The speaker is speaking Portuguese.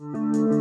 Música